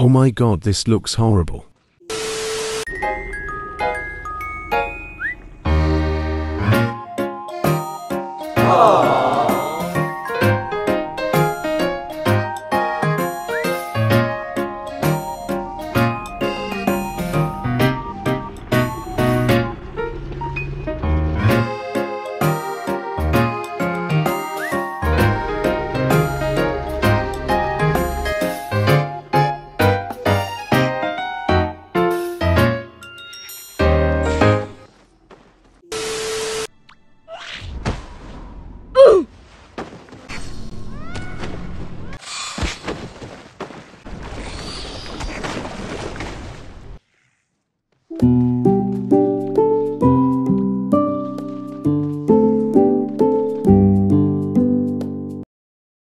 Oh my god, this looks horrible. Aww.